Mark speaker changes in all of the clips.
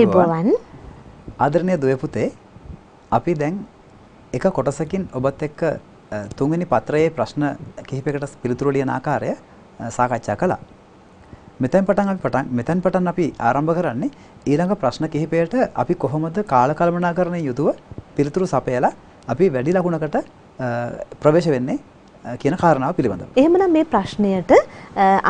Speaker 1: අයිබෝවන්
Speaker 2: ආදරණීය දුවේ පුතේ අපි දැන් එක කොටසකින් ඔබත් එක්ක තුන්වෙනි පත්‍රයේ ප්‍රශ්න කිහිපයකට පිළිතුරු ලියන ආකාරය සාකච්ඡා කළා. මෙතෙන් පටන් අපි පටන් මෙතෙන් පටන් අපි ආරම්භ කරන්නේ ඊළඟ ප්‍රශ්න කිහිපයට අපි කොහොමද කාල කළමනාකරණය යුතුව පිළිතුරු සපයලා අපි වැඩි ලකුණකට ප්‍රවේශ වෙන්නේ කියන කාරණාව පිළිබඳව.
Speaker 1: එහෙමනම් මේ ප්‍රශ්නයට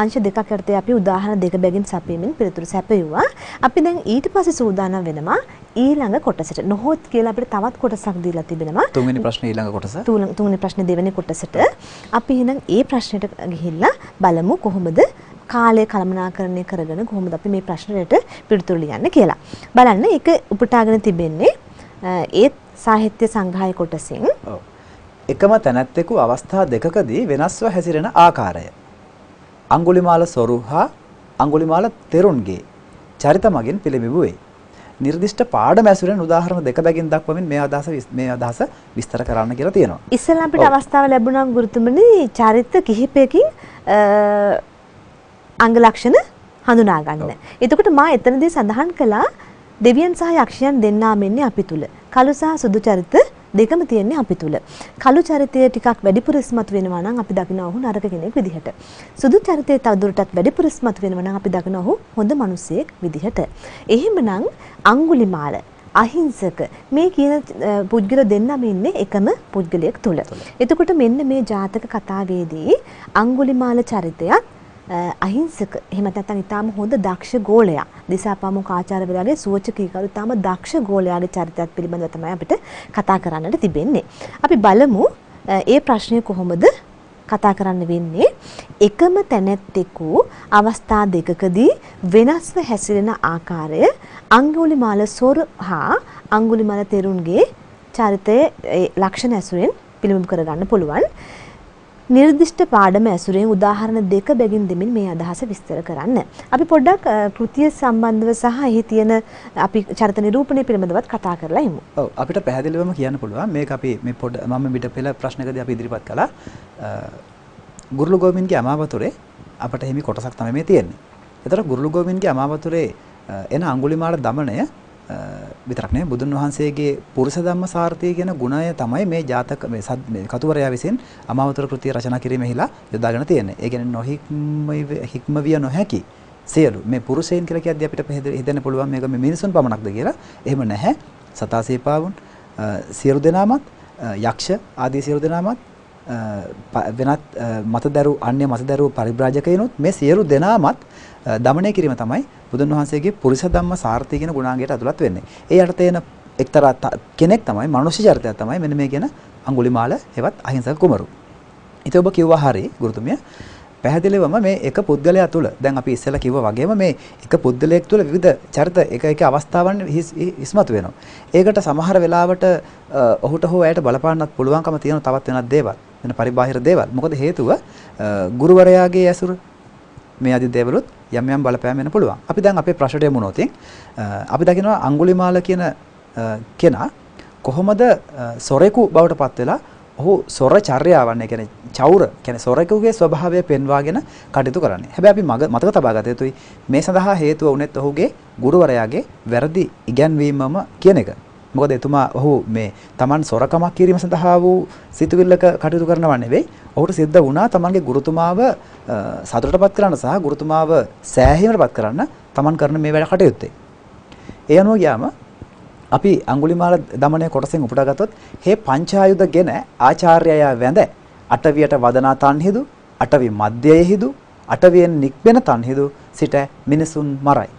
Speaker 1: අංශ දෙකක් යටතේ අපි උදාහරණ දෙක බැගින් සපයමින් පිළිතුරු සැපයුවා. අපි දැන් ඊට පස්සේ සූදානම් වෙනවා ඊළඟ කොටසට. නොහොත් කියලා අපිට තවත් කොටසක් දීලා තිබෙනවා.
Speaker 2: තුන්වෙනි ප්‍රශ්නේ ඊළඟ කොටස.
Speaker 1: තුන්වෙනි ප්‍රශ්නේ දෙවෙනි කොටසට අපි එහෙනම් ඒ ප්‍රශ්නෙට ගිහිල්ලා බලමු කොහොමද කාලය කළමනාකරණය කරගෙන කොහොමද අපි මේ ප්‍රශ්නෙට පිළිතුරු ලියන්න කියලා. බලන්න ඒක උපුටාගෙන තිබෙන්නේ ඒත් සාහිත්‍ය සංග්‍රහය කොටසින්.
Speaker 2: ඔව්. එකම තැනැත්තෙකු අවස්ථා දෙකකදී වෙනස්ව හැසිරෙන ආකාරය. අඟුලිමාල සොරු හා අඟුලිමාල තෙරුන්ගේ චරිත මගින් පිළිබිඹු වේ. නිර්දිෂ්ට පාඩම ඇසුරෙන් උදාහරණ දෙක බැගින් දක්වමින් මේ අදහස මේ අදහස විස්තර කරන්න කියලා තියෙනවා.
Speaker 1: ඉස්සෙල්ලා අපිට අවස්ථාව ලැබුණා ගුරුතුමනි චරිත කිහිපයකින් අංග ලක්ෂණ හඳුනා ගන්න. එතකොට මා එතනදී සඳහන් කළා දෙවියන් සහ යක්ෂයන් දෙන්නා මෙන්නේ අපි තුල. කළු සහ සුදු චරිත දෙකම තියෙන්නේ අපි තුල. කළු චරිතය ටිකක් වැඩිපුර ඉස්මතු වෙනවා නම් අපි දකිනවා ඔහු නරක කෙනෙක් විදිහට. සුදු චරිතය තවදුරටත් වැඩිපුර ඉස්මතු වෙනවා නම් අපි දකිනවා ඔහු හොඳ මිනිසෙක් විදිහට. එහෙමනම් අඟුලිමාල අහිංසක මේ කියන පුද්ගල දෙන්නම ඉන්නේ එකම පුද්ගලයෙක් තුල. එතකොට මෙන්න මේ ජාතක කතාවේදී අඟුලිමාල චරිතයත් අහිංසක එහෙම නැත්නම් ඊටාම හොඳ දක්ෂ ගෝලයා දිසාපාමොක් ආචාර්යවරයාගේ සුවචකීකරු ඊටාම දක්ෂ ගෝලයාගේ චරිතයක් පිළිබඳව තමයි අපිට කතා කරන්නට තිබෙන්නේ. අපි බලමු ඒ ප්‍රශ්නය කොහොමද කතා කරන්න වෙන්නේ එකම තැනැත්තෙකු අවස්ථා දෙකකදී වෙනස්ව හැසිරෙන ආකාරය අංගුලිමාල සොර හා අංගුලිමාල තෙරුන්ගේ චරිතයේ ලක්ෂණ ඇසුරෙන් පිළිබිඹු කරගන්න පුළුවන්. නිර්දිෂ්ට පාඩම ඇසුරෙන් උදාහරණ දෙක බැගින් දෙමින් මේ අදහස විස්තර කරන්න. අපි පොඩ්ඩක් කෘතිය සම්බන්ධව සහ එහි තියෙන අපි චරිත නිරූපණය පිළිබඳවත් කතා කරලා ඉමු.
Speaker 2: ඔව් අපිට පැහැදිලිවම කියන්න පුළුවන් මේක අපි මේ පොඩ මම මිට පෙළ ප්‍රශ්නකදී අපි ඉදිරිපත් කළා. ගුරුළු ගෝවින්ගේ අමාවතුරේ අපට හිමි කොටසක් තමයි මේ තියෙන්නේ. ඒතර ගුරුළු ගෝවින්ගේ අමාවතුරේ එන අඟුලිමාල දමනය විතරක් නෙවෙයි බුදුන් වහන්සේගේ පුරුෂ ධම්ම සාර්ථී කියන ගුණය තමයි මේ ජාතක මේ කතුවරයා විසින් අමාවතර කෘතිය රචනා කිරීමෙහිලා යොදාගෙන තියෙන්නේ. ඒ කියන්නේ නොහික්ම හික්ම විය නොහැකි සියලු මේ පුරුෂයන් කියලා කියද්දී අපිට හිතෙන්න පුළුවන් මේක මේ මිනිසුන් පමණක්ද කියලා. එහෙම නැහැ. සතාසීපාවුන් සියලු දෙනාමත් යක්ෂ ආදී සියලු දෙනාමත් වෙනත් මතදරු අන්‍ය මතදරු පරිබ්‍රාජකයිනුත් මේ සියලු දෙනාමත් දමනය කිරීම තමයි බුදුන් වහන්සේගේ පුරිස ධම්ම සාර්ථී කියන ගුණාංගයට ඇතුළත් වෙන්නේ. ඒ යටතේ එන එක්තරා කෙනෙක් තමයි මනුෂ්‍ය චරිතයක් තමයි මෙන්න මේ කියන අඟුලිමාල හෙවත් අහිංසක කුමරු. ඉතින් ඔබ කිව්වා හරි ගුරුතුමිය පැහැදිලිවම මේ එක පුද්ගලයා තුළ දැන් අපි ඉස්සෙල්ලා කිව්වා වගේම මේ එක පුද්ගලයෙක් තුළ විවිධ චරිත එක එක අවස්ථාවන් ඉස්මතු වෙනවා. ඒකට සමහර වෙලාවට ඔහුට හෝ ඇයට බලපාන්නත් පුළුවන්කම තියෙන තවත් වෙනත් දේවල්. වෙන පරිබාහිර දේවල්. මොකද හේතුව ගුරුවරයාගේ ඇසුර මේ আদি දේවලුත් යම් යම් බලපෑම් වෙන්න පුළුවන්. අපි දැන් අපේ ප්‍රශ්නට යමු නොතින් අපි දකිනවා අඟුලිමාල කියන කෙනා කොහොමද සොරෙකු බවට පත් වෙලා ඔහු සොර චර්යාවන් කියන්නේ චෞර කියන්නේ සොරෙකුගේ ස්වභාවය පෙන්වාගෙන කටයුතු කරන්නේ. හැබැයි අපි මතක තබා ගත යුතුයි මේ සඳහා හේතුව උනේත් ඔහුගේ ගුරුවරයාගේ වැරදි ඉගැන්වීමම කියන එක. මොකද එතුමා ඔහු මේ Taman සොරකමක් කිරීම සඳහා වූ සිතුවිල්ලක කටයුතු කරනවා නෙවෙයි. ඔහුට සිද්ධ වුණා Tamanගේ ගුරුතුමාව සතුටටපත් කරන්න සහ ගුරුතුමාව සෑහීමටපත් කරන්න Taman කරන මේ වැඩ කටයුත්තේ. ඒ අනුව ගියාම අපි අඟුලිමාල දමනය කොටසෙන් උපුටා ගත්තොත් හේ පංචායුධගෙන ආචාර්යයා වැඳ අටවියට වදනා තන්හිදු අටවි මධ්‍යයෙහිදු අටවියෙන් නික්බෙන තන්හිදු සිට මිනිසුන් මරයි.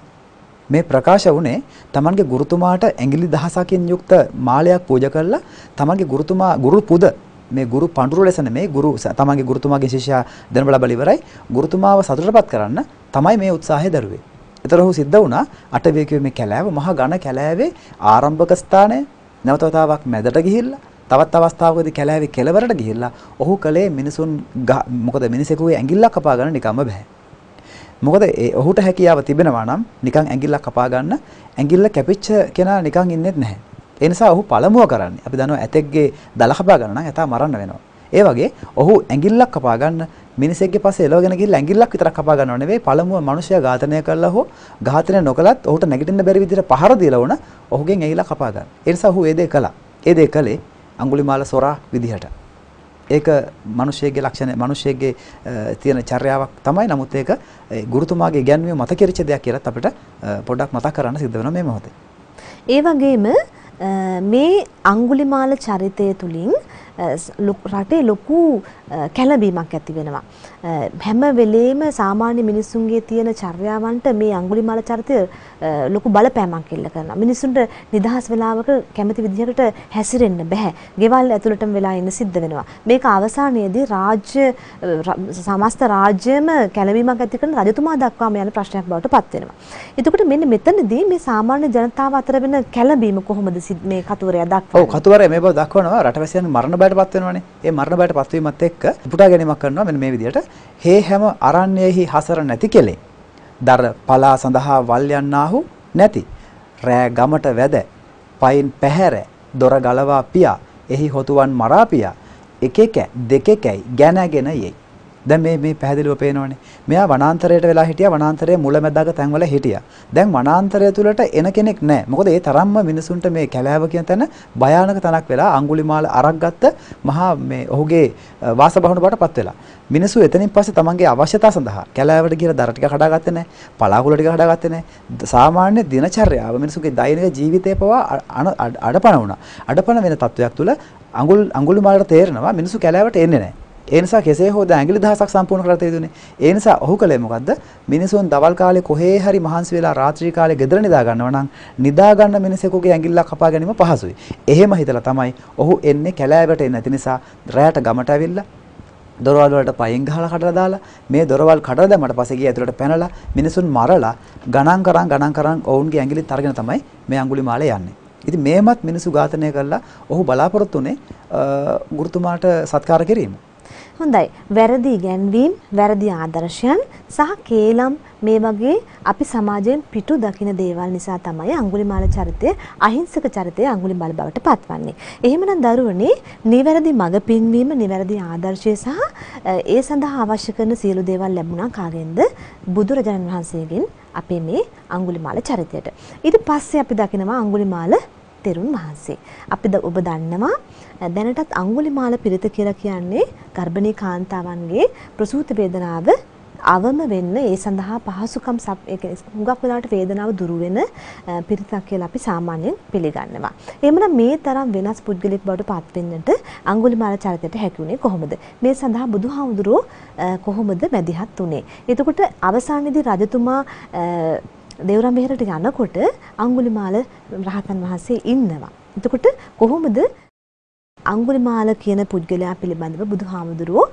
Speaker 2: මේ ප්‍රකාශ වුණේ තමන්ගේ ගුරුතුමාට ඇඟිලි දහසකින් යුක්ත මාලයක් පූජා කරලා තමන්ගේ ගුරුතුමා ගුරු පුද මේ ගුරු පඬුරු ලෙස නෙමේ ගුරු තමන්ගේ ගුරුතුමාගේ ශිෂ්‍යයා දෙනබ ලබල ඉවරයි ගුරුතුමාව සතුටටපත් කරන්න තමයි මේ උත්සාහය දරුවේ. ඒතර ඔහු සිද්ධ වුණා අටවිය කිව්වේ මේ කැලෑව මහා ඝන කැලෑවේ ආරම්භක ස්ථානය නැවත වතාවක් මැදට ගිහිල්ලා තවත් අවස්ථාවකදී කැලෑවේ කෙළවරට ගිහිල්ලා ඔහු කලේ මිනිසුන් මොකද මිනිසෙකුගේ ඇඟිල්ලක් කපා ගන්න නිකම්ම බෑ. මොකද ඒ ඔහුට හැකියාව තිබෙනවා නම් නිකන් ඇඟිල්ලක් කපා ගන්න ඇඟිල්ල කැපිච්ච කෙනා නිකන් ඉන්නෙත් නැහැ. ඒ නිසා ඔහු පළමුව කරන්නේ අපි දන්නවා ඇතෙක්ගේ දල කපා ගන්න නම් ඇතා මරන්න වෙනවා. ඒ වගේ ඔහු ඇඟිල්ලක් කපා ගන්න මිනිසෙක්ගේ පස්සේ එලවගෙන ගිහින් ඇඟිල්ලක් විතරක් කපා ගන්නව නෙවෙයි පළමුව මිනිසයා ඝාතනය කළා හෝ ඝාතනය නොකලත් ඔහුට නැගිටින්න බැරි විදිහට පහර දීලා වුණ ඔහුගෙන් ඇඟිල්ල කපා ගන්න. ඒ නිසා ඔහු ඒ දේ කළා. ඒ දේ කළේ අඟුලිමාල සොරා විදිහට. ඒක මිනිසෙක්ගේ ලක්ෂණ මිනිසෙක්ගේ තියෙන චර්යාවක් තමයි. නමුත් ඒක ගුරුතුමාගේ ඉගැන්වීම මත කෙරිච්ච දෙයක් කියලාත් අපිට පොඩ්ඩක් මතක් කරන්න සිද්ධ වෙනවා මේ මොහොතේ.
Speaker 1: ඒ වගේම මේ අඟුලිමාල චරිතය තුලින් රටේ ලොකු කැළඹීමක් ඇති වෙනවා. හැම වෙලේම සාමාන්‍ය මිනිස්සුන්ගේ තියෙන චර්යාවන්ට මේ අඟුලිමාල චරිතය ලොකු බලපෑමක් එල්ල කරනවා. මිනිස්සුන්ට නිදහස් වෙලාවක කැමති විදිහකට හැසිරෙන්න බෑ. ගෙවල් ඇතුළටම වෙලා ඉන්න සිද්ධ වෙනවා. මේක අවසානයේදී රාජ්‍ය සමස්ත රාජ්‍යම කැළඹීමක් ඇති කරන රජතුමා දක්වාම යන ප්‍රශ්නයක් බවට පත් වෙනවා. එතකොට මෙන්න මෙතනදී මේ සාමාන්‍ය ජනතාව අතර වෙන කැළඹීම කොහොමද මේ කතුවරයා දක්වන්නේ?
Speaker 2: ඔව් කතුවරයා මේ බව දක්වනවා රටවැසියන් මරණ බයට පත් වෙනවානේ. ඒ මරණ බයට පත් වීමත් එක්ක උපුටා ගැනීමක් කරනවා මෙන්න මේ විදිහට. හේ හැම අරණ්‍යයෙහි හසර නැති කෙලේ. දර පලා සඳහා වල් යන්නාහු නැති. රෑ ගමට වැද පයින් පැහැර දොර ගලවා පියා එහි හොතුවන් මරා පියා එකෙක දෙකෙකයි ගැනගෙන යයි. දැන් මේ මේ පැහැදිලිව පේනවනේ. මෙයා වනාන්තරයට වෙලා හිටියා වනාන්තරයේ මුලැමැදාක තැන්වල හිටියා. දැන් වනාන්තරය තුලට එන කෙනෙක් නැහැ. මොකද ඒ තරම්ම මිනිසුන්ට මේ කැලෑව කියන තැන භයානක තැනක් වෙලා අඟුලිමාල අරක් ගත්ත මහා මේ ඔහුගේ වාසභවන බවටපත් වෙලා. මිනිස්සු එතනින් පස්සේ තමන්ගේ අවශ්‍යතා සඳහා කැලෑවට ගිහලා දර ටික කඩාගත්තේ නැහැ. පලාකුල ටික කඩාගත්තේ නැහැ. සාමාන්‍ය දිනචර්යාව මිනිසුගේ දෛනික ජීවිතේ පවා අඩපණ වුණා. අඩපණ වෙන තත්වයක් තුල අඟුල් අඟුලිමාලට තේරෙනවා මිනිස්සු කැලෑවට එන්නේ නැහැ. ඒ නිසා කෙසේ හෝ ද ඇඟිලි දහසක් සම්පූර්ණ කරලා තියෙදුනේ. ඒ නිසා ඔහු කළේ මොකද්ද? මිනිසුන් දවල් කාලේ කොහේ හරි මහන්සි වෙලා රාත්‍රී කාලේ ගෙදර නිදා ගන්නවා නම් නිදා ගන්න මිනිසෙකුගේ ඇඟිල්ලක් කපා ගැනීම පහසුයි. එහෙම හිතලා තමයි ඔහු එන්නේ කැලෑවට එන්නේ නැති නිසා රැයට ගමට ඇවිල්ලා දොරවල් වලට පයින් ගහලා කඩලා දාලා මේ දොරවල් කඩලා දැම්මට පස්සේ ගිය ඇතුළට පැනලා මිනිසුන් මරලා ගණන් කරන් ගණන් කරන් ඔවුන්ගේ ඇඟිලිත් අරගෙන තමයි මේ අඟුලිමාලේ යන්නේ. ඉතින් මේමත් මිනිසු ඝාතනය කළා ඔහු බලාපොරොත්තු වුණේ ගුරුතුමාට සත්කාර කිරීම.
Speaker 1: හොඳයි. වැරදි ඉගැන්වීම්, වැරදි ආදර්ශයන් සහ කේලම් මේ වගේ අපි සමාජයෙන් පිටු දකින දේවල් නිසා තමයි අඟුලිමාල චරිතය අහිංසක චරිතය අඟුලිමාල බවට පත්වන්නේ. එහෙමනම් දරුවනේ නිවැරදි මඟ පින්වීම, නිවැරදි ආදර්ශය සහ ඒ සඳහා අවශ්‍ය කරන සියලු දේවල් ලැබුණා කාගෙන්ද? බුදුරජාණන් වහන්සේගෙන් අපේ මේ අඟුලිමාල චරිතයට. ඊට පස්සේ අපි දකිනවා අඟුලිමාල තෙරුන් වහන්සේ. අපි ඔබ දන්නවා දැනටත් අඟුලිමාල පිරිත කියලා කියන්නේ ගර්භණී කාන්තාවන්ගේ ප්‍රසූති වේදනාව අවම වෙන්න ඒ සඳහා පහසුකම් හුඟක් වෙලාවට වේදනාව දුරු වෙන පිරිතක් කියලා අපි සාමාන්‍යයෙන් පිළිගන්නවා. එහෙමනම් මේ තරම් වෙනස් පුද්ගලික බවට පත් වෙන්නට අඟුලිමාල චරිතයට හැකියුනේ කොහොමද? මේ සඳහා බුදුහාමුදුරුවෝ කොහොමද මැදිහත් උනේ? එතකොට අවසානයේදී රජතුමා දේවරම් වෙහෙරට යනකොට අඟුලිමාල රහතන් වහන්සේ ඉන්නවා. එතකොට කොහොමද අඟුලිමාල කියන පුද්ගලයා පිළිබඳව බුදුහාමුදුරුවෝ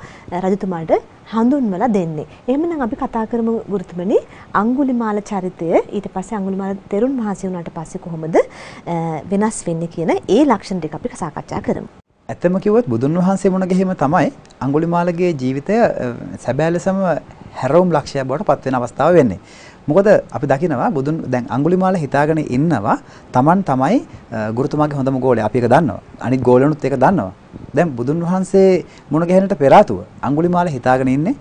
Speaker 1: රජතුමාට හඳුන්වලා දෙන්නේ. එහෙමනම් අපි කතා කරමු ගුරුතුමනි අඟුලිමාල චරිතය ඊට පස්සේ අඟුලිමාල තෙරුන් වහන්සේ වුණාට පස්සේ කොහොමද වෙනස් වෙන්නේ කියන ඒ ලක්ෂණ ටික අපි සාකච්ඡා කරමු.
Speaker 2: ඇත්තම කිව්වොත් බුදුන් වහන්සේ මුණ ගැහිම තමයි අඟුලිමාලගේ ජීවිතය සැබෑ ලෙසම හැරවුම් ලක්ෂයක් බවට පත් වෙන අවස්ථාව වෙන්නේ. මොකද අපි දකිනවා බුදුන් දැන් අඟුලිමාල හිතාගෙන ඉන්නවා Taman තමයි ගුරුතුමාගේ හොඳම ගෝලයා. අපි ඒක දන්නවා. අනිත් ගෝලනුත් ඒක දන්නවා. දැන් බුදුන් වහන්සේ මුණ ගැහෙන්නට පෙර ආතුව අඟුලිමාල හිතාගෙන ඉන්නේ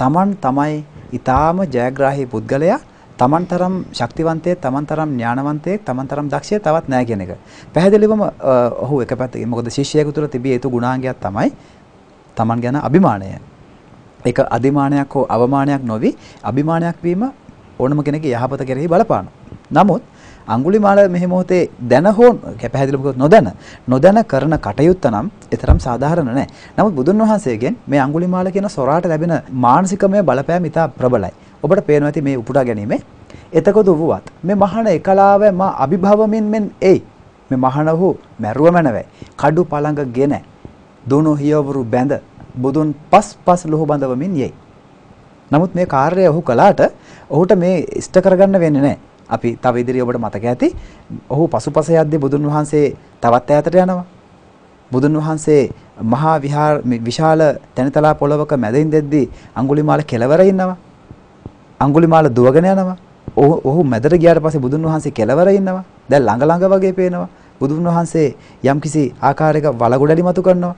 Speaker 2: Taman තමයි ඊටාම ජයග්‍රාහී පුද්ගලයා තමන් තරම් ශක්තිවන්තයෙක් තමන් තරම් ඥානවන්තයෙක් තමන් තරම් දක්ෂයෙක් තවත් නැහැ කියන එක. පැහැදිලිවම ඔහු එක පැත්තකින් මොකද ශිෂ්‍යයෙකු තුළ තිබිය යුතු ගුණාංගයක් තමයි තමන් ගැන අභිමානය. ඒක අධිමානයක් හෝ අවමානයක් නොවි අභිමානයක් වීම ඕනම කෙනෙක්ගේ යහපත කෙරෙහි බලපානවා. නමුත් අඟුලිමාල මෙහි මොහොතේ දැන හෝ පැහැදිලිව නොදැන නොදැන කරන කටයුත්ත නම් ඒතරම් සාධාරණ නැහැ. නමුත් බුදුන් වහන්සේගෙන් මේ අඟුලිමාල කියන සොරාට ලැබෙන මානසිකමය බලපෑම ඉතා ප්‍රබලයි. ඔබට පේනවා ඇති මේ උපුටා ගැනීම. එතකොට වුවත් මේ මහාන එකලාව මා අභිභවමින් මෙන් එයි. මේ මහාන වූ මැරුව මැනවයි. කඩු පළඟගෙන දුණු හියවරු බැඳ බුදුන් පස් පස් ලොහ බඳවමින් යයි. නමුත් මේ කාර්යය ඔහු කළාට ඔහුට මේ ඉෂ්ට කරගන්න වෙන්නේ නැහැ. අපි තව ඉදිරිය ඔබට මතක ඇති. ඔහු පසුපස යද්දී බුදුන් වහන්සේ තවත් ඈතට යනවා. බුදුන් වහන්සේ මහා විහාර විශාල තැනිතලා පොළවක මැදින් දෙද්දී අඟුලිමාල කෙළවර ඉන්නවා. අඟුලිමාල දුවගෙන යනවා. ඔහු මැදට ගියාට පස්සේ බුදුන් වහන්සේ කෙළවර ඉන්නවා. දැන් ළඟ ළඟ වගේ පේනවා. බුදුන් වහන්සේ යම්කිසි ආකාරයක වලගොඩලි මතු කරනවා.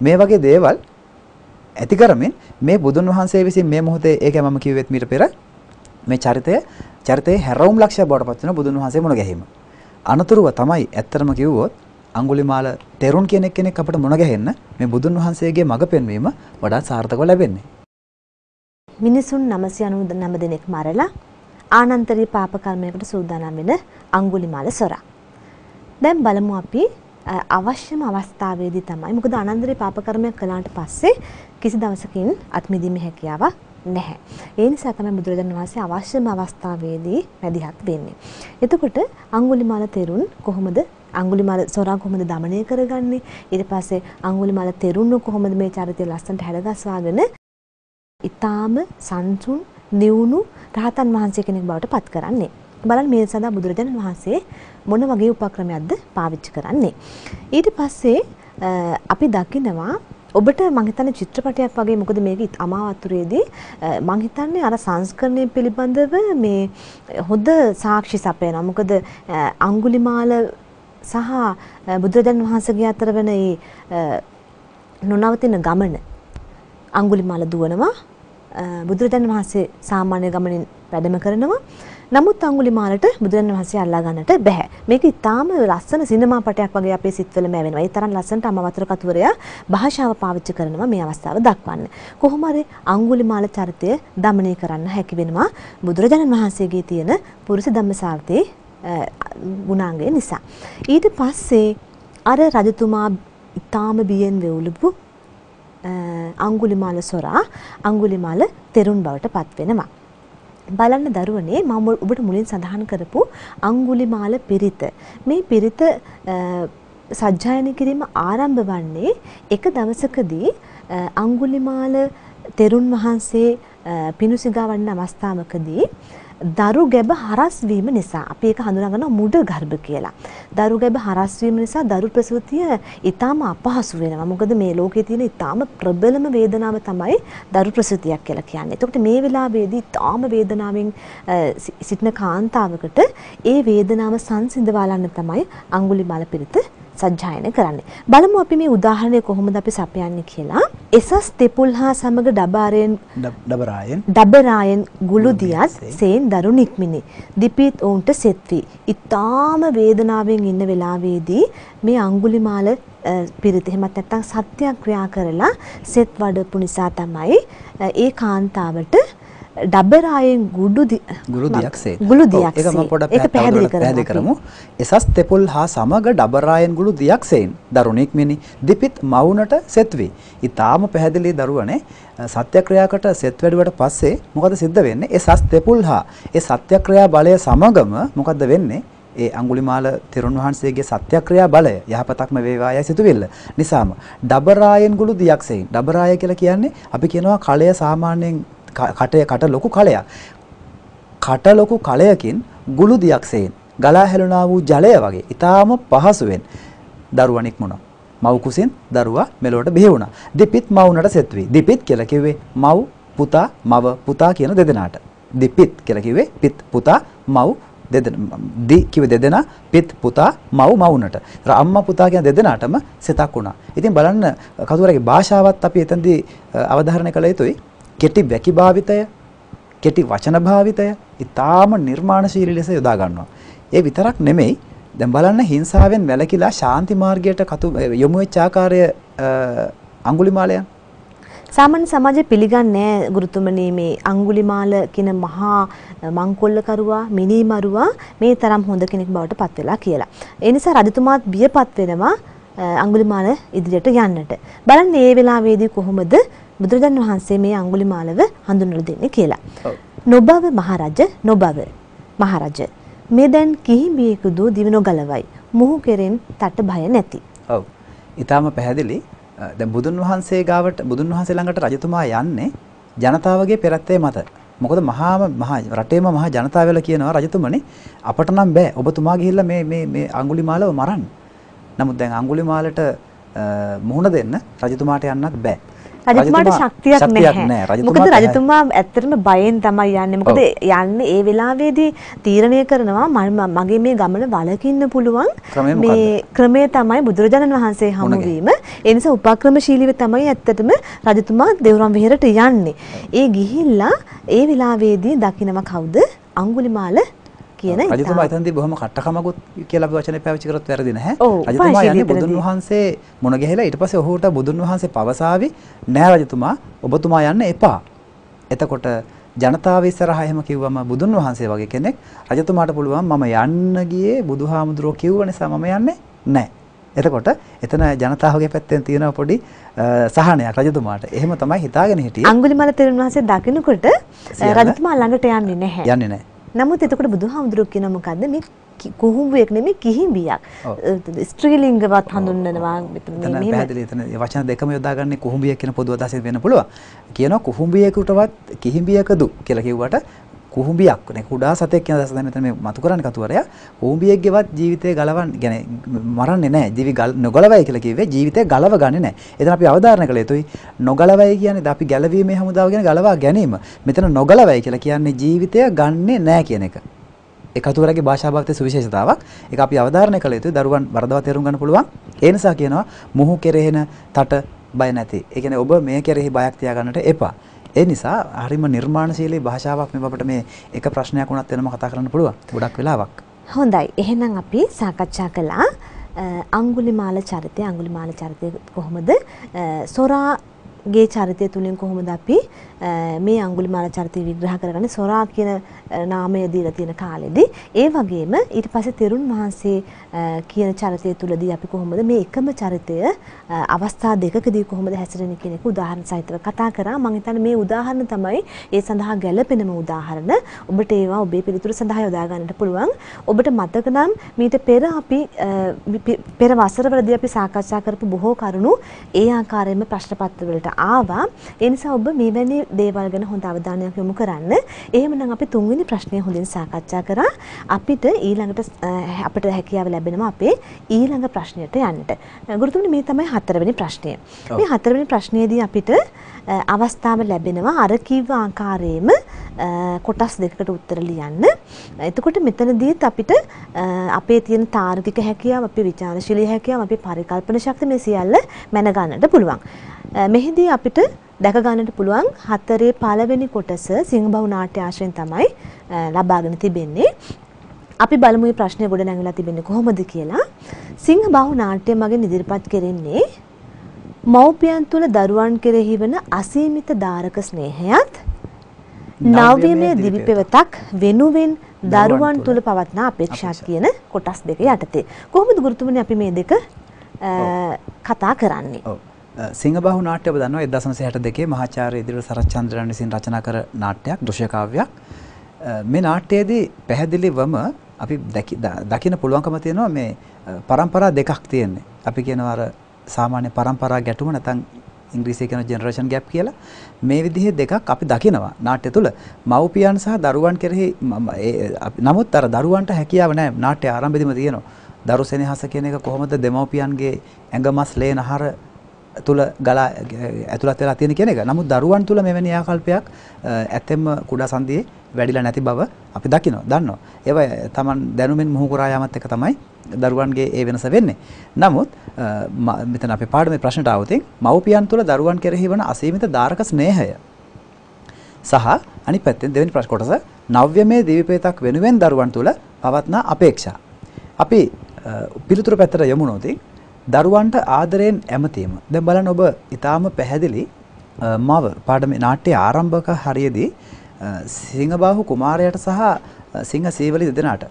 Speaker 2: මේ වගේ දේවල් ඇති කරමින් මේ බුදුන් වහන්සේ විසින් මේ මොහොතේ ඒකයි මම කිව්වෙත් මීට පෙර මේ චරිතය චරිතයේ හැරවුම් ලක්ෂ්‍ය බවට පත් වෙන බුදුන් වහන්සේ මුණ ගැහිම. අනතුරුව තමයි ඇත්තටම කිව්වොත් අඟුලිමාල තෙරුන් කියන කෙනෙක් අපිට මුණ ගැහෙන්න මේ බුදුන් වහන්සේගේ මඟ පෙන්වීම වඩාත් සාර්ථකව ලැබෙන්නේ.
Speaker 1: මිනිසුන් 999 දෙනෙක් මරලා ආනන්තරී පාප කර්මයකට සූදානම් වෙන අඟුලිමාල සොරා. දැන් බලමු අපි අ, අවශ්‍යම අවස්ථාවේදී තමයි. මොකද අනන්දරේ පාප කර්මයක් කළාට පස්සේ කිසි දවසකින් අත්මිදීමේ හැකියාවක් නැහැ. ඒ නිසා තමයි බුදුරජාණන් වහන්සේ අවශ්‍යම අවස්ථාවේදී වැඩිහත් වෙන්නේ. එතකොට අඟුලිමාල තෙරුන් කොහොමද අඟුලිමාල සොරා කොහොමද দমনය කරගන්නේ? ඊට පස්සේ අඟුලිමාල තෙරුන්ව කොහොමද මේ චරිතය ලස්සනට හැඩගස්වාගෙන ඊටාම සංසුන් නිවුණු රහතන් වහන්සේ කෙනෙක් බවට පත් කරන්නේ. බලන්න මේ සඳහා බුදුරජාණන් වහන්සේ මොන වගේ උපක්‍රමයක්ද පාවිච්චි කරන්නේ. ඊට පස්සේ අ, අපි දකිනවා ඔබට මං හිතන්නේ චිත්‍රපටයක් වගේ මොකද මේක අමාවතුරේදී අ, මං හිතන්නේ අර සංස්කරණය පිළිබඳව මේ හොඳ සාක්ෂි සපයනවා. මොකද අ, අඟුලිමාල සහ අ, බුදුරජාණන් වහන්සේගේ අතර වෙන ඒ නොනවතින ගමන අඟුලිමාල දුවනවා අ, බුදුරජාණන් වහන්සේ සාමාන්‍ය ගමනින් වැඩම කරනවා. නමුත් අඟුලිමාලට බුදුරජාණන් වහන්සේ අල්ලා ගන්නට බෑ. මේක ඉතාම ලස්සන සිනමා පටයක් වගේ අපේ සිත්වලම ඇවෙනවා. ඒ තරම් ලස්සනට අමවතර කතුවරයා භාෂාව පාවිච්චි කරනවා මේ අවස්ථාව දක්වන්න. කොහොම හරි අඟුලිමාල චරිතය দমনය කරන්න හැකි වෙනවා බුදුරජාණන් වහන්සේගේ තියෙන පුරුෂ ධම්මසාරතේ ගුණාංගය නිසා. ඊට පස්සේ අර රජතුමා ඉතාම බියෙන් වෙවුලපු අඟුලිමාල සොරා අඟුලිමාල තෙරුන් බවට පත් වෙනවා. බලන්න දරුවනේ මම ඔබට මුලින් සඳහන් කරපු අංගුලිමාල පිරිත. මේ පිරිත සජ්ජායන කිරීම ආරම්භ වන්නේ එක දවසකදී අංගුලිමාල තෙරුන් වහන්සේ පිණුසිඟා වන්න අවස්ථාවකදී දරු ගැබ හරස් වීම නිසා අපි ඒක හඳුනාගන්නවා මුඩ ගර්භ කියලා. දරු ගැබ හරස් වීම නිසා දරු ප්‍රසූතිය ඊටාම අපහසු වෙනවා. මොකද මේ ලෝකේ තියෙන ඊටාම ප්‍රබලම වේදනාව තමයි දරු ප්‍රසූතියක් කියලා කියන්නේ. එතකොට මේ වෙලාවේදී ඊටාම වේදනාවෙන් සිටින කාන්තාවකට ඒ වේදනාව සංසිඳවාලන්න තමයි අඟුලිමාල පිරිත සජ්ජායන කරන්නේ. බලමු අපි මේ උදාහරණය කොහොමද අපි සපයන්නේ කියලා. එසස් තෙපුල් හා සමග ඩබාරයෙන්
Speaker 2: ඩබරායෙන්
Speaker 1: ඩබරායෙන් ගුළු දියත් සේන් දරු නික්මිනි. දිපීත් ඔවුන්ට සෙත්වි. ඊටාම වේදනාවෙන් ඉන්න වෙලාවේදී මේ අඟුලිමාල පිරිත එහෙමත් නැත්නම් සත්‍යක්‍රියා කරලා සෙත් වඩපු නිසා තමයි ඒ කාන්තාවට ඩබරායෙන් ගුඩු
Speaker 2: ගුරු දියක් සේ.
Speaker 1: ගුළු දියක්
Speaker 2: ඒක මම
Speaker 1: ඒක පැහැදිලි කරමු.
Speaker 2: එසස් තෙපුල් හා සමග ඩබරායෙන් ගුළු දියක් සේන් දරුණෙක් මෙනි දිපිත් මවුනට සෙත් වේ. ඊටාම පැහැදිලි දරුවනේ සත්‍යක්‍රියාකට සෙත් වැඩුවට පස්සේ මොකද සිද්ධ වෙන්නේ? ඒ සස් තෙපුල් හා ඒ සත්‍යක්‍රියා බලය සමගම මොකද්ද වෙන්නේ? ඒ අඟුලිමාල තෙරුන් වහන්සේගේ සත්‍යක්‍රියා බලය යහපතක්ම වේවායයි සිතුවිල්ල. නිසාම ඩබරායෙන් ගුළු දියක් සේන්. ඩබරාය කියලා කියන්නේ අපි කියනවා කලය සාමාන්‍යයෙන් කටය කට ලොකු කලයක්. කට ලොකු කලයකින් ගුළු දියක් සේන් ගලා හැලුණා වූ ජලය වගේ ඊටාම පහසුවෙන් දරුවා නික්මුණා. මව් කුසින් දරුවා මෙලොවට බිහි වුණා. දිපිත් මවුනට සෙත් වී. දිපිත් කියලා කිව්වේ මව් පුතා මව පුතා කියන දෙදෙනාට. දිපිත් කියලා කිව්වේ පිත් පුතා මව් දෙදෙන දි කිව්වේ දෙදෙනා පිත් පුතා මව් මවුනට. ඒතර අම්මා පුතා කියන දෙදෙනාටම සෙතක් වුණා. ඉතින් බලන්න කතුවරගේ භාෂාවත් අපි එතනදී අ, අවධාරණය කළ යුතුයි. කෙටි වැකි භාවිතය කෙටි වචන භාවිතය ඊටාම නිර්මාණශීලී ලෙස යොදා ගන්නවා. ඒ විතරක් නෙමෙයි දැන් බලන්න හිංසාවෙන් වැළකීලා ශාන්ති මාර්ගයට කතු යොමු වෙච්ච ආකාරය අඟුලිමාලයන්
Speaker 1: සාමාන්‍ය සමාජය පිළිගන්නේ නැහැ ගුරුතුමනි මේ අඟුලිමාල කියන මහා මංකොල්ලකරුවා මිනිමරුවා මේ තරම් හොඳ කෙනෙක් බවට පත් වෙලා කියලා. ඒ නිසා රජතුමාත් බියපත් වෙනවා අඟුලිමාල ඉදිරියට යන්නට. බලන්න මේ වෙලාවේදී කොහොමද බුදුරජාණන් වහන්සේ මේ අඟුලිමාලව හඳුන්වලා දෙන්නේ කියලා. නොබව මහරජ නොබව මහරජ මේ දැන් කිහිඹියෙකුදු දිව නොගලවයි. මුහු කෙරෙන් තට භය නැති.
Speaker 2: ඔව්. ඊටාම පැහැදිලි. දැන් බුදුන් වහන්සේ ගාවට බුදුන් වහන්සේ ළඟට රජතුමා යන්නේ ජනතාවගේ පෙරත්තේ මත. මොකද මහාම මහා රටේම මහා ජනතාව වෙලා කියනවා රජතුමනි අපට නම් බෑ ඔබතුමා ගිහිල්ලා මේ මේ මේ අඟුලිමාලව මරන්න. නමුත් දැන් අඟුලිමාලට මුහුණ දෙන්න රජතුමාට යන්නත් බෑ.
Speaker 1: රජතුමාට
Speaker 2: රජතුමා
Speaker 1: ශක්තියක් නැහැ. මොකද රජතුමා ඇත්තටම බයෙන් තමයි යන්නේ. මොකද යන්නේ ඒ වෙලාවේදී තීරණය කරනවා මගේ මේ ගමන වළකින්න පුළුවන් මේ ක්‍රමය තමයි බුදුරජාණන් වහන්සේ හමු වීම. ඒ නිසා උපක්‍රමශීලීව තමයි ඇත්තටම රජතුමා දෙවුරම් විහෙරට යන්නේ. ඒ ගිහිල්ලා ඒ වෙලාවේදී දකින්නම කවුද? අඟුලිමාල කියන
Speaker 2: රජතුමා
Speaker 1: ඉතා-
Speaker 2: එතනදී බොහොම කට්ටකමකුත් කියලා අපි වචනේ පාවිච්චි කරොත් වැරදි නැහැ. රජතුමා යන්නේ බුදුන්. වහන්සේ මුණ ගැහිලා ඊට පස්සේ ඔහුට බුදුන් වහන්සේ පවසාවි නෑ රජතුමා ඔබතුමා යන්න එපා. එතකොට ජනතාව ඉස්සරහා එහෙම කිව්වම බුදුන් වහන්සේ වගේ කෙනෙක් රජතුමාට පුළුවන් මම යන්න ගියේ බුදුහාමුදුරුවෝ කිව්ව නිසා මම යන්නේ නැහැ. එතකොට එතන ජනතාවගේ පැත්තෙන් තියෙන පොඩි සහනයක් රජතුමාට. එහෙම තමයි හිතාගෙන හිටියේ.
Speaker 1: අඟුලිමාල තෙරුන් වහන්සේ දකින්නකොට රජතුමා ළඟට යන්නේ නැහැ.
Speaker 2: යන්නේ නැහැ.
Speaker 1: නමුත් එතකොට බුදුහාමුදුරුවෝ කියන මොකද්ද මේ කුහුඹුවෙක් නෙමෙයි කිහිඹියක්. ස්ත්‍රීලිංගවත් හඳුන්වනවා මෙතන මේ- මෙහෙම
Speaker 2: පැහැදිලි එතන වචන දෙකම යොදාගන්නේ කුහුඹිය කියන පොදු අදහසෙන් වෙන්න පුළුවන්. කියනවා කුහුඹියෙකුටවත් කිහිඹියකදු කියලා කිව්වට කුහුඹියක් නේ කුඩා සතෙක් කියන අදහස තමයි මෙතන මේ මතු කරන්නේ කතුවරයා. කුහුඹියෙක්ගේවත් ජීවිතේ ගලවන්නේ يعني මරන්නේ නැහැ. ජීවි ගල් නොගලවයි කියලා කිව්වේ ජීවිතේ ගලව ගන්නේ නැහැ. එතන අපි අවධාරණය කළ යුතුයි. නොගලවයි කියන්නේ අපි ගැලවීමේ හමුදාව කියන ගලවා ගැනීම. මෙතන නොගලවයි කියලා කියන්නේ ජීවිතය ගන්නෙ නැහැ කියන එක. ඒ කතුවරගේ භාෂා භාවිතයේ සුවිශේෂතාවක්. ඒක අපි අවධාරණය කළ යුතුයි. දරුවන් වරදවා තේරුම් ගන්න පුළුවන්. ඒ නිසා කියනවා මුහු කෙරෙහෙන තට බය නැති. ඒ කියන්නේ ඔබ මේ කෙරෙහි බයක් තියාගන්නට එපා. ඒ නිසා හරිම නිර්මාණශීලී භාෂාවක් මේ අපිට මේ එක ප්‍රශ්නයක් වුණත් වෙනම කතා කරන්න පුළුවන්. ගොඩක් වෙලාවක්.
Speaker 1: හොඳයි. එහෙනම් අපි සාකච්ඡා කළා අ, අංගුලිමාල චරිතය අංගුලිමාල චරිතය කොහොමද අ, සොරාගේ චරිතය තුලින් කොහොමද අපි අ, මේ අංගුලිමාල චරිතය විග්‍රහ කරගන්නේ සොරා කියන අ, නාමය දීලා තියෙන කාලෙදී. ඒ වගේම ඊට පස්සේ තෙරුන් වහන්සේ අ, කියන චරිතය තුලදී අපි කොහොමද මේ එකම චරිතය අ, අවස්ථා දෙකකදී කොහොමද හැසිරෙන්නේ කියන එක උදාහරණ සහිතව කතා කරා. මම හිතන්නේ මේ උදාහරණ තමයි ඒ සඳහා ගැළපෙනම උදාහරණ. ඔබට ඒවා ඔබේ පිළිතුරු සඳහා යොදා ගන්නට පුළුවන්. ඔබට මතක නම් මීට පෙර අපි අ, පෙ- පෙර වසරවලදී අපි සාකච්ඡා කරපු බොහෝ කරුණු ඒ ආකාරයෙන්ම ප්‍රශ්න පත්‍ර වලට ආවා. ඒ නිසා ඔබ මෙවැනි දේවල් ගැන හොඳ අවධානයක් යොමු කරන්න එහෙමනම් අපි තුන්වෙනි ප්‍රශ්නය හොඳින් සාකච්ඡා කරා අපිට ඊළඟට අපිට හැකියාව ලැබෙනවා අපේ ඊළඟ ප්‍රශ්නයට යන්නට ගුරුතුමනි මේ තමයි හතරවෙනි ප්‍රශ්නය. මේ හතරවෙනි ප්‍රශ්නයේදී අපිට අවස්ථාව ලැබෙනවා අර කිව්ව ආකාරයෙන්ම කොටස් දෙකකට උත්තර ලියන්න. එතකොට මෙතනදීත් අපිට අපේ තියෙන තාර්කික හැකියාව, අපේ විචාරශීලී හැකියාව, අපේ පරිකල්පන ශක්තිය මේ සියල්ල මැන ගන්නට පුළුවන්. මෙහිදී අපිට දැක ගන්නට පුළුවන් හතරේ පළවෙනි කොටස සිංහබහු නාට්‍ය ආශ්‍රයෙන් තමයි ලබාගෙන තිබෙන්නේ. අපි බලමු මේ ප්‍රශ්නය ගොඩ නැගලා තිබෙන්නේ කොහොමද කියලා. සිංහබහු නාට්‍ය මගින් ඉදිරිපත් කෙරෙන්නේ මව්පියන් තුළ දරුවන් කෙරෙහි වන අසීමිත දාරක ස්නේහයත් නව්‍යමය දිවි පෙවතක් වෙනුවෙන් දරුවන් තුළ පවත්නා අපේක්ෂාත් කියන කොටස් දෙක යටතේ. කොහොමද ගුරුතුමනි අපි මේ දෙක කතා කරන්නේ?
Speaker 2: සිංහබාහු නාට්‍ය ඔබ දන්නවා 1962 මහාචාර්ය ඉදිරියට සරච්චන්ද්‍රයන් විසින් රචනා කර නාට්‍යයක් දෘශ්‍ය කාව්‍යයක්. මේ නාට්‍යයේදී පැහැදිලිවම අපි දකින්න පුළුවන්කම තියෙනවා මේ પરම්පරා දෙකක් තියෙන්නේ. අපි කියනවා අර සාමාන්‍ය પરම්පරා ගැටුම නැත්නම් ඉංග්‍රීසියෙන් කියන ජෙනරේෂන් ગෑප් කියලා මේ විදිහේ දෙකක් අපි දකිනවා නාට්‍ය තුල මව්පියන් සහ දරුවන් කෙරෙහි නමුත් අර දරුවන්ට හැකියාව නැහැ නාට්‍ය ආරම්භෙදිම තියෙනවා දරු සෙනෙහස කියන එක කොහොමද දෙමව්පියන්ගේ ඇඟ මස් ලේන ආහාර තුල ගලා ඇතුළත් වෙලා තියෙන කියන එක. නමුත් දරුවන් තුල මෙවැනි ආකල්පයක් අ, ඇත්තෙන්ම කුඩා සංදියේ වැඩිලා නැති බව අපි දකිනවා, දන්නවා. ඒවා Taman දැනුමින් මුහු කරා යාමත් එක තමයි දරුවන්ගේ ඒ වෙනස වෙන්නේ. නමුත් අ, ම- මෙතන අපේ පාඩමේ ප්‍රශ්නට ආවොතින් මව්පියන් තුල දරුවන් කෙරෙහි වන අසීමිත දාරක ස්නේහය සහ අනිත් පැත්තෙන් දෙවෙනි ප්‍රශ්න කොටස නව්‍යමය දිවිපේතක් වෙනුවෙන් දරුවන් තුල පවත්නා අපේක්ෂා. අපි අ, පිළිතුරු පැත්තට යමු නොතින් දරුවන්ට ආදරයෙන් ඇමතීම. දැන් බලන්න ඔබ ඊටාම පැහැදිලි අ, මව පාඩමේ නාට්‍ය ආරම්භක හරියේදී අ, සිංහබාහු කුමාරයාට සහ අ, සිංහ සීවලි දෙදෙනාට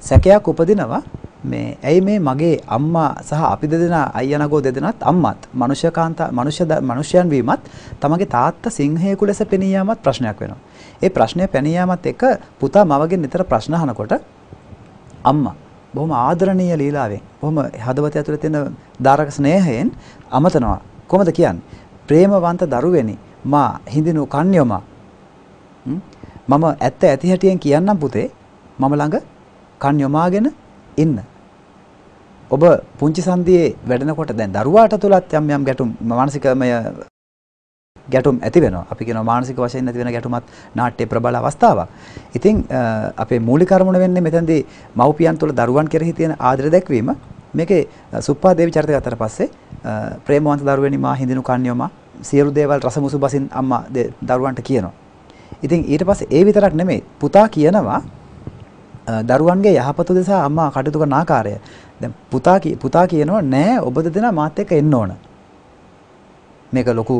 Speaker 2: සැකයක් උපදිනවා මේ ඇයි මේ මගේ අම්මා සහ අපි දෙදෙනා අයියා නගෝ දෙදෙනාත් අම්මත් මනුෂ්‍යකාන්ත මනුෂ්‍ය ද- මනුෂ්‍යයන් වීමත් තමගේ තාත්තා සිංහයෙකු ලෙස පෙනී යාමත් ප්‍රශ්නයක් වෙනවා. ඒ ප්‍රශ්නය පෙනී යාමත් එක්ක පුතා මවගෙන් නිතර ප්‍රශ්න අහනකොට අම්මා බොහොම ආදරණීය ලීලාවෙන් බොහොම හදවත ඇතුලේ තියෙන දාරක ස්නේහයෙන් අමතනවා. කොහොමද කියන්නේ? ප්‍රේමවන්ත දරුවෙනි මා හිඳිනු කන්‍යොමා. හ්ම්? මම ඇත්ත ඇති හැටියෙන් කියන්නම් පුතේ. මම ළඟ කන් යොමාගෙන ඉන්න. ඔබ පුංචි සංදියේ වැඩෙනකොට දැන් දරුවාට තුලත් යම් යම් ගැටුම් මානසිකමය ගැටුම් ඇති වෙනවා. අපි කියනවා මානසික වශයෙන් ඇති වෙන ගැටුමත් නාට්‍යයේ ප්‍රබල අවස්ථාවක්. ඉතින් අපේ මූලික අරමුණ වෙන්නේ මෙතනදී මව්පියන් තුළ දරුවන් කෙරෙහි තියෙන ආදරය දැක්වීම. මේකේ සුප්පා දේවි චරිතය ගත්තට පස්සේ ප්‍රේමවන්ත දරුවනි මා හිඳිනු කන්‍යෝම සියලු දේවල් රසමුසු බසින් අම්මා දරුවන්ට කියනවා. ඉතින් ඊට පස්සේ ඒ විතරක් නෙමෙයි පුතා කියනවා දරුවන්ගේ යහපත දෙසා අම්මා කටයුතු කරන ආකාරය. දැන් පුතා පුතා කියනවා නෑ ඔබ දෙදෙනා මාත් එක්ක එන්න ඕන. මේක ලොකු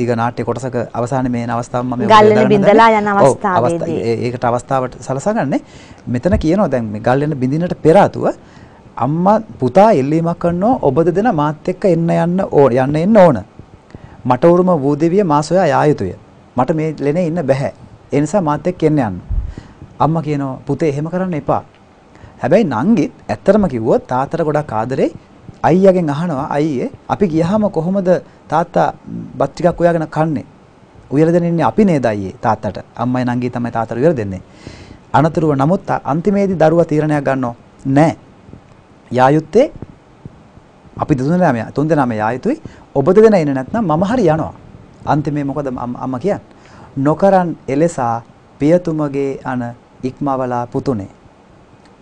Speaker 2: දිග නාට්‍ය කොටසක අවසානයේ මේ අවස්ථාව මම
Speaker 1: ගල්ලෙන බින්දලා යන අවස්ථාවේදී.
Speaker 2: ඒකට අවස්ථාවට සලසගන්නේ. මෙතන කියනවා දැන් මේ ගල්ලෙන බින්දිනට පෙර අම්මා පුතා එල්ලීමක් කරනවා ඔබ දෙදෙනා මාත් එක්ක එන්න යන්න ඕන යන්න එන්න ඕන. මට උරුම වූ දෙවිය මා සොයා යා යුතුය. මට මේ ලෙනේ ඉන්න බෑ ඒ නිසා මාත් එක්ක එන්න යන්න. අම්මා කියනවා පුතේ එහෙම කරන්න එපා. හැබැයි නංගිත් ඇත්තටම කිව්වොත් තාත්තට ගොඩක් ආදරේ අයියාගෙන් අහනවා අයියේ අපි ගියාම කොහොමද තාත්තා බත් ටිකක් උයාගෙන කන්නේ? උයලා දෙන්නේ ඉන්නේ අපි නේද අයියේ තාත්තට. අම්මයි නංගී තමයි තාත්තට උයලා දෙන්නේ. අනතුරුව නමුත් අන්තිමේදී දරුවා තීරණයක් ගන්නව නෑ. යායුත්තේ අපි දෙතුන්දෙනාම තුන්දෙනාම යායුතුයි. ඔබ දෙදෙනා ඉන්නේ නැත්නම් මම හරි යනවා. අන්තිමේ මොකද අම්මා කියන්නේ? නොකරන් එලෙසා පියතුමගේ අන ඉක්මවලා පුතුනේ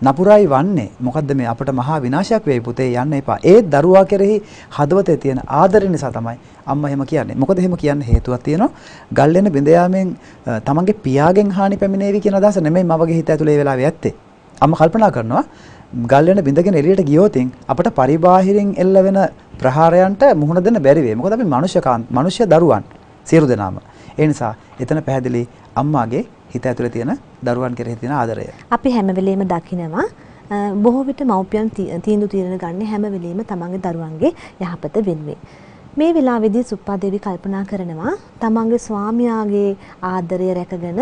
Speaker 2: නපුරයි වන්නේ මොකද්ද මේ අපට මහා විනාශයක් වෙයි පුතේ යන්න එපා. ඒ දරුවා කෙරෙහි හදවතේ තියෙන ආදරය නිසා තමයි අම්මා එහෙම කියන්නේ. මොකද එහෙම කියන්න හේතුවක් තියෙනවා. ගල්ලෙන බිඳ යාමෙන් තමන්ගේ පියාගෙන් හානි පැමිණේවි කියන අදහස නෙමෙයි මවගේ හිත ඇතුලේ ඒ වෙලාවේ ඇත්තේ. අම්මා කල්පනා කරනවා ගල්ලෙන බිඳගෙන එළියට ගියොතින් අපට පරිබාහිරින් එල්ල වෙන ප්‍රහාරයන්ට මුහුණ දෙන්න බැරි වෙයි. මොකද අපි මනුෂ්‍ය මනුෂ්‍ය දරුවන් සියලු දෙනාම. ඒ නිසා එතන පැහැදිලි අම්මාගේ හිත ඇතුලේ තියෙන දරුවන් කෙරෙහි තියෙන ආදරය.
Speaker 1: අපි හැම වෙලෙම දකිනවා බොහෝ විට මව්පියන් තීන්දුව తీරන ගන්න හැම වෙලෙම තමන්ගේ දරුවන්ගේ යහපත වෙනුවෙන්. මේ වෙලාවේදී සුප්පා දේවි කල්පනා කරනවා තමන්ගේ ස්වාමියාගේ ආදරය රැකගෙන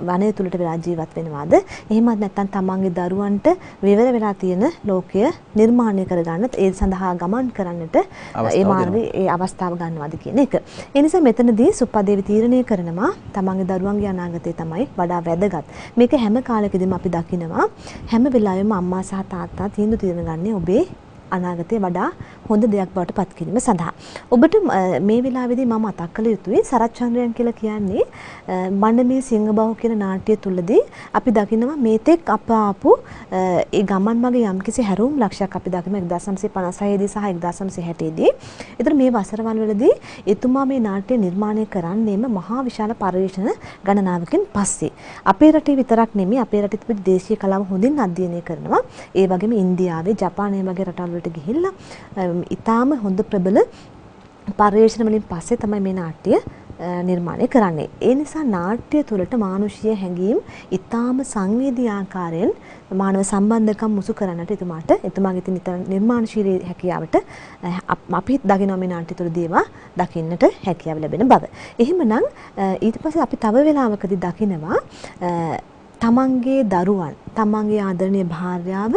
Speaker 1: වනය තුලට වෙලා ජීවත් වෙනවාද එහෙමත් නැත්නම් තමන්ගේ දරුවන්ට විවර වෙලා තියෙන ලෝකය නිර්මාණය කරගන්න ඒ සඳහා ගමන් කරන්නට ඒ මාර්ගයේ ඒ අවස්ථාව ගන්නවාද කියන එක. ඒ නිසා මෙතනදී සුප්පදේවි තීරණය කරනවා තමන්ගේ දරුවන්ගේ අනාගතය තමයි වඩා වැදගත්. මේක හැම කාලෙකදීම අපි දකිනවා හැම වෙලාවෙම අම්මා සහ තාත්තා තීන්දුව తీරන ගන්නේ ඔබේ අනාගතය වඩා හොඳ දෙයක් බවට පත් කිරීම සඳහා. ඔබට මේ වෙලාවේදී මම මතක් කළ යුතුයි සරච්චන්ද්‍රයන් කියලා කියන්නේ මණ්ඩමේ සිංහබහුව කියන නාට්‍ය තුලදී අපි දකිනවා මේතෙක් අප ආපු ඒ ගමන් මගේ යම්කිසි හැරවුම් ලක්ෂයක් අපි දකිනවා 1956 දී සහ 1960 දී. ඒතර මේ වසරවල් වලදී එතුමා මේ නාට්‍ය නිර්මාණය කරන්නේම මහා විශාල පරිශ්‍රණ ගණනාවකින් පස්සේ. අපේ රටේ විතරක් නෙමෙයි අපේ රටේ තිබෙන දේශීය කලාව හොඳින් අධ්‍යයනය කරනවා. ඒ වගේම ඉන්දියාවේ, ජපානයේ වගේ රටවල් වලට ගිහිල්ලා ඉතාම හොඳ ප්‍රබල පර්යේෂණ වලින් පස්සේ තමයි මේ නාට්‍ය නිර්මාණය කරන්නේ. ඒ නිසා නාට්‍ය තුළට මානුෂීය හැඟීම් ඉතාම සංවේදී ආකාරයෙන් මානව සම්බන්ධකම් මුසු කරන්නට එතුමාට එතුමාගේ තියෙන නිර්මාණශීලී හැකියාවට අපි දකිනවා මේ නාට්‍ය තුළ දේවා දකින්නට හැකියාව ලැබෙන බව. එහෙමනම් ඊට පස්සේ අපි තව වෙලාවකදී දකිනවා තමන්ගේ දරුවන් තමන්ගේ ආදරණීය භාර්යාව